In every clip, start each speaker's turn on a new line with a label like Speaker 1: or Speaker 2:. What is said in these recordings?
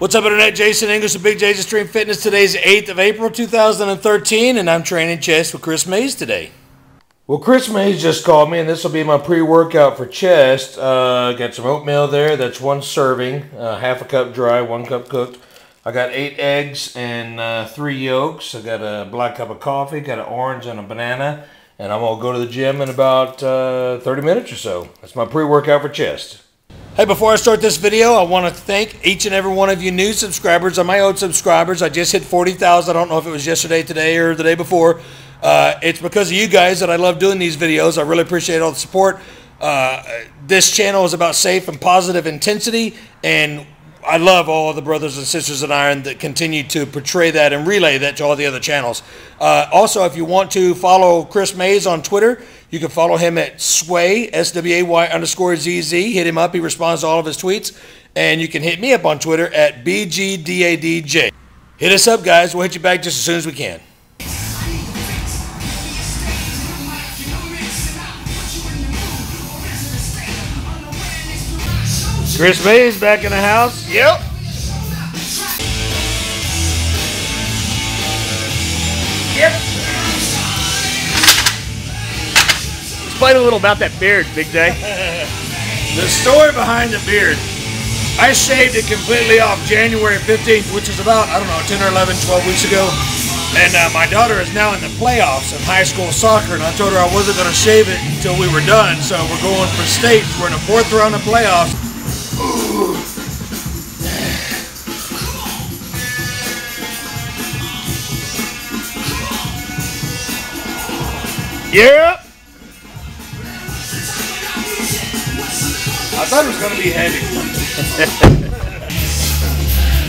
Speaker 1: What's up, Internet? Jason English of Big J's Extreme Fitness. Today's 8th of April 2013, and I'm training chest with Chris Mays today. Well, Chris Mays just called me, and this will be my pre workout for chest. Uh, got some oatmeal there. That's one serving, uh, half a cup dry, one cup cooked. I got eight eggs and uh, three yolks. I got a black cup of coffee, got an orange and a banana, and I'm going to go to the gym in about uh, 30 minutes or so. That's my pre workout for chest. Hey, before I start this video, I want to thank each and every one of you new subscribers. On my old subscribers, I just hit 40,000. I don't know if it was yesterday, today, or the day before. Uh, it's because of you guys that I love doing these videos. I really appreciate all the support. Uh, this channel is about safe and positive intensity, and I love all the brothers and sisters in Iron that continue to portray that and relay that to all the other channels. Uh, also, if you want to follow Chris Mays on Twitter, you can follow him at Sway, S W A Y underscore ZZ. Hit him up. He responds to all of his tweets. And you can hit me up on Twitter at BGDADJ. Hit us up, guys. We'll hit you back just as soon as we can. Chris Mays back in the house. Yep.
Speaker 2: Explain a little about that beard, Big J.
Speaker 1: The story behind the beard. I shaved it completely off January 15th, which is about, I don't know, 10 or 11, 12 weeks ago. And uh, my daughter is now in the playoffs in high school soccer, and I told her I wasn't going to shave it until we were done. So we're going for states. We're in the fourth round of playoffs. Yep. I thought it was going to be heavy.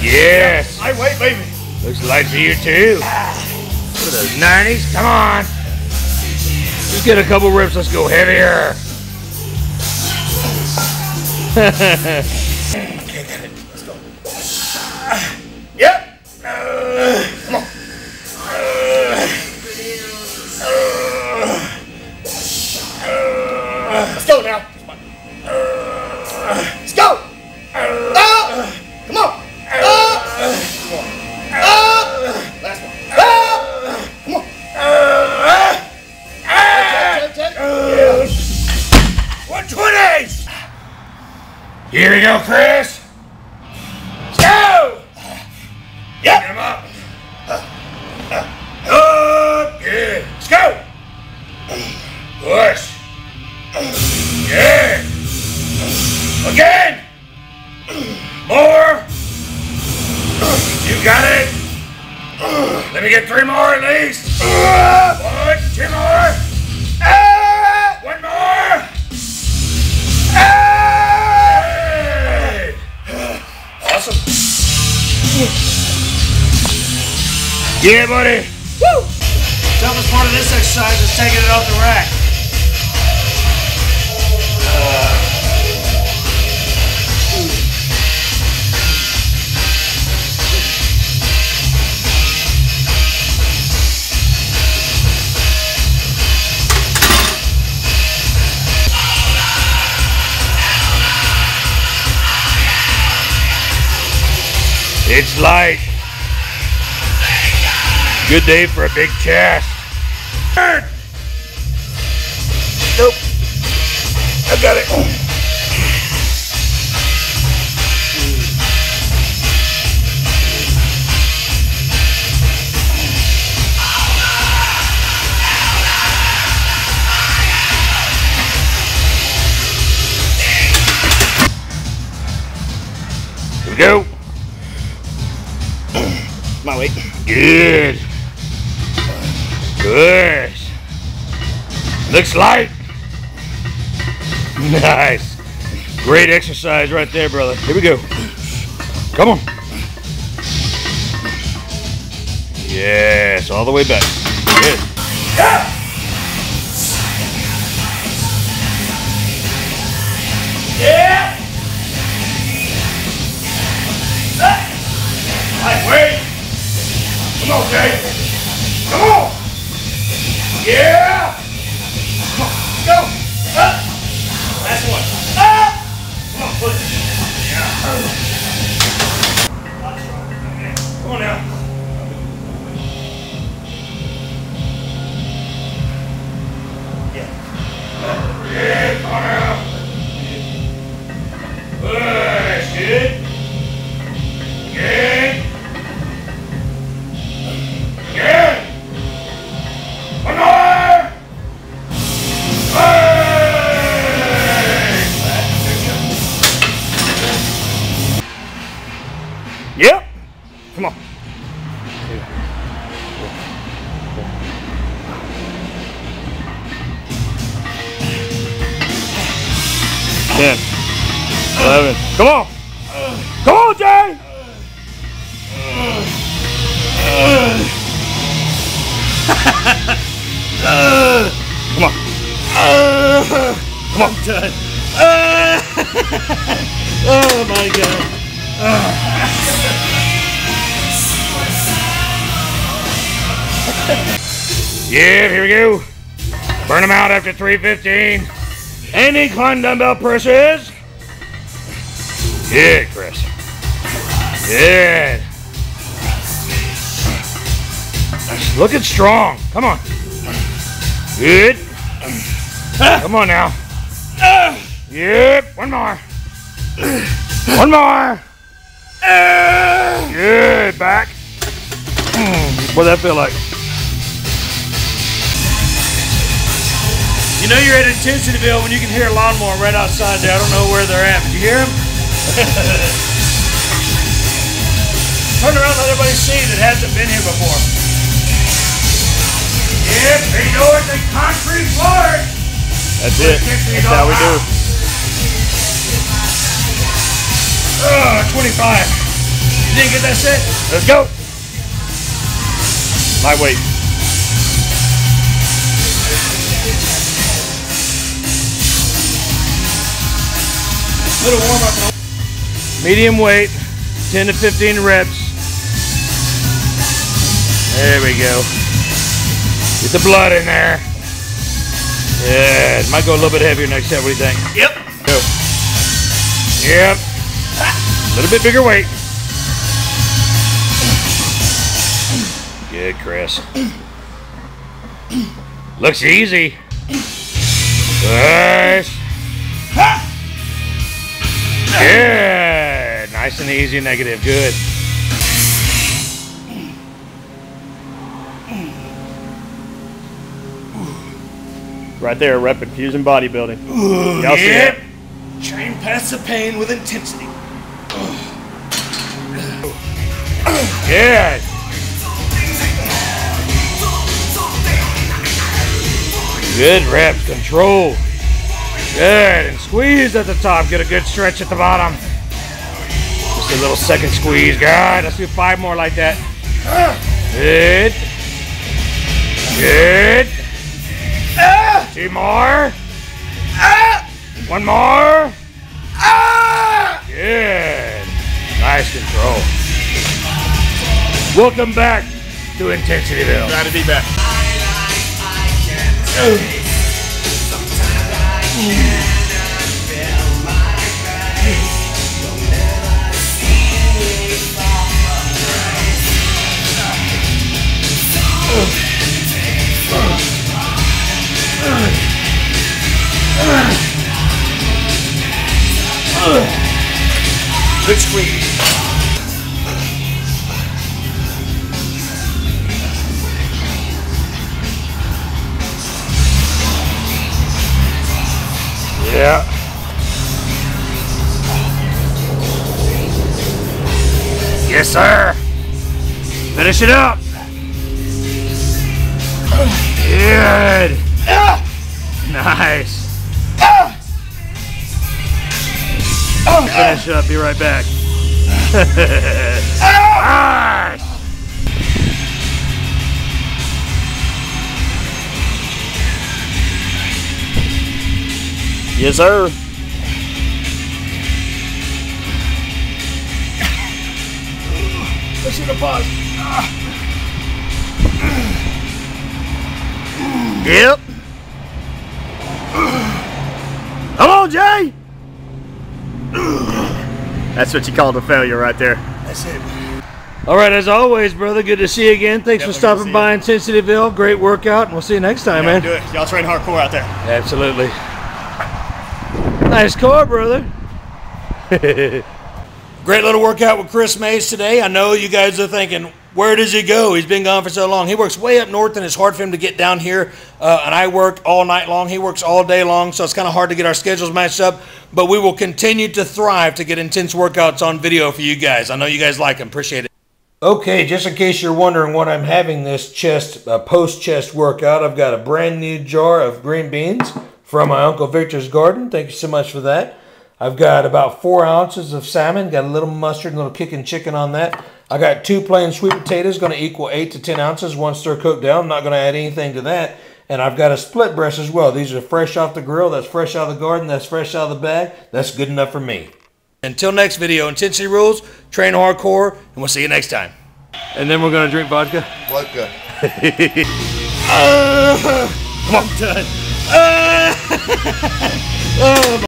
Speaker 1: yes.
Speaker 2: I wait, baby.
Speaker 1: Looks light for you too. At those 90s. Come on. Just get a couple rips. Let's go heavier.
Speaker 2: Let's go. Ah! Come on. Ah! Come on. Ah! Last one. Ah! Come on. Check, check, check. Yeah.
Speaker 1: 120s. Here we go, Chris. Let's go.
Speaker 2: Yep.
Speaker 1: Get him up. Up. Good. Let's go. Push. Again. More. You got it. Let me get three more at least. One, two more. One more. Awesome. Yeah, buddy.
Speaker 2: Woo!
Speaker 1: Toughest part of this exercise is taking it off the rack. It's light. Good day for a big chest. Nope. I got it. Here we go.
Speaker 2: Weight.
Speaker 1: Good. Good. Looks light. Nice. Great exercise right there, brother. Here we go. Come on. Yes, all the way back. Good. 10, 11. Come on. Come on, Jay. Come on. Come on.
Speaker 3: I'm done. oh my god.
Speaker 1: yeah, here we go. Burn them out after 315. And incline dumbbell presses. Good, Chris. Good. Looking strong. Come on. Good. Come on now. Yep. One more. One more. Good. Back. Hmm, What'd that feel like?
Speaker 3: You know you're at Intensityville when you can hear a lawnmower right outside there. I don't know where they're at. Did you hear them? Turn around, let everybody see that hasn't been here before.
Speaker 1: Yep, they know it's a concrete floor.
Speaker 2: That's it. That's how we do.
Speaker 3: Uh, 25. You didn't get that set?
Speaker 1: Let's go.
Speaker 2: My Lightweight.
Speaker 3: Little warm up.
Speaker 1: Medium weight, 10 to 15 reps. There we go. Get the blood in there. Yeah, it might go a little bit heavier next set. What do you think?
Speaker 3: Yep.
Speaker 1: Go. Yep. A little bit bigger weight. Good, Chris. Looks easy. Push. Nice and easy, negative. Good.
Speaker 2: Right there, rep fusion bodybuilding. Y'all see that?
Speaker 3: Train past the pain with intensity.
Speaker 1: Good. Good reps, control. Good, and squeeze at the top. Get a good stretch at the bottom. Just a little second squeeze. God, Let's do five more like that. Good. Good. Two more. One more. Good. Nice control. Welcome back to Intensityville.
Speaker 2: Glad to be back.
Speaker 3: Good squeeze.
Speaker 1: Yeah. Yes, sir. Finish it up. Good. Nice. Finish up. Be right back.
Speaker 2: Yes, sir.
Speaker 3: I should have paused.
Speaker 1: Yep. Come on, Jay.
Speaker 2: That's what you called a failure right there.
Speaker 3: That's it.
Speaker 1: All right, as always, brother, good to see you again. Thanks for
Speaker 2: Definitely good
Speaker 1: stopping
Speaker 2: to see
Speaker 1: by Intensityville. Great workout, and we'll see you next time, man.
Speaker 2: do it. Y'all train hardcore out there.
Speaker 1: Absolutely. Nice car, brother. Great little workout with Chris Mays today. I know you guys are thinking, where does he go? He's been gone for so long. He works way up north, and it's hard for him to get down here. Uh, and I work all night long. He works all day long, so it's kind of hard to get our schedules matched up. But we will continue to thrive to get intense workouts on video for you guys. I know you guys like them. Appreciate it. Okay, just in case you're wondering what I'm having this chest, uh, post chest workout, I've got a brand new jar of green beans from my Uncle Victor's garden. Thank you so much for that. I've got about four ounces of salmon, got a little mustard, a little kicking chicken on that. I got two plain sweet potatoes, going to equal eight to ten ounces, once they're cooked down. I'm not going to add anything to that. And I've got a split breast as well. These are fresh off the grill. That's fresh out of the garden. That's fresh out of the bag. That's good enough for me. Until next video, intensity rules, train hardcore, and we'll see you next time.
Speaker 4: And then we're gonna drink vodka.
Speaker 5: Vodka.
Speaker 1: Uh, I'm done. Uh, oh,